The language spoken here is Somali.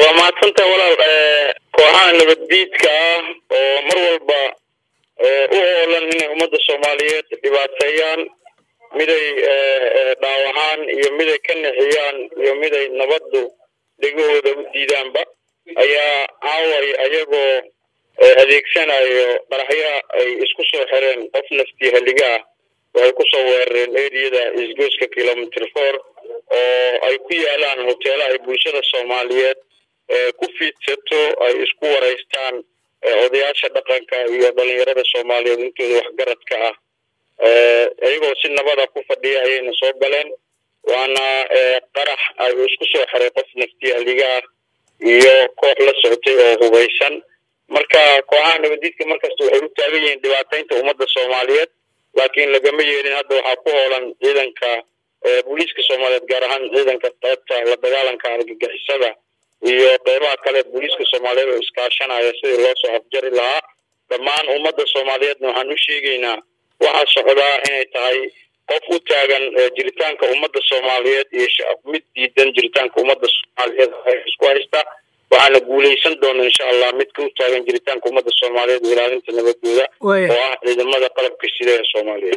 waa mahadsanta walaal kooxaha nabaddiidka ah oo mar walba u hoolan inay ummadda soomaaliyeed dhibaateeyaan miday dhaawacaan iyo miday ka nixiyaan iyo miday nabaddu dhegahooda u diidaanba ayaa caaway ayagoo adeegsanayo qaraxya ay isku soo xireen qof naftii haliga ah. Waxay ku soo weerareen eriyada isgoyska kilomitr four oo ay ku yaalaan hoteela ay bulshada soomaaliyeed ku fiidsato ay isku waraystaan odayaasha dhaqanka iyo dhalinyarada soomaaliyeed intooda waxgaradka ah. Iyagoo si nabada ku fadhiya ayayna soo galeen waana qarax ay isku soo xiray qof naftii haliga ah iyo koox la socotay oo hubaysan. Marka kooxaha nabadiidka markasta waxay u taagan yihiin dhibaataynta ummadda soomaaliyeed laakiin lagama yeelin hadda waxaa ku hoolan ciidanka booliiska soomaaliyeed gaar ahaan ciidanka qaybta la dagaalanka argagixisada iyo qeybaha kale booliiska soomaaliyeed oo iskaashanaya sidii loo soo afjari lahaa. Dhammaan ummadda soomaaliyeedna waxaan u sheegaynaa waxaa socdaa inay tahay qof u taagan jiritaanka ummadda soomaaliyeed iyo mid diidan jiritaanka ummadda soomaaliyeed isku haysta. Waxaana guulaysan doona insha allah midka u taagan jiritaanka ummadda soomaaliyeed ilaalinta nabadooda oo ah ciidamada qalabka sida ee soomaaliyeed